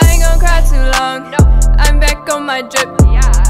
I ain't gonna cry too long. No. I'm back on my drip. Yeah.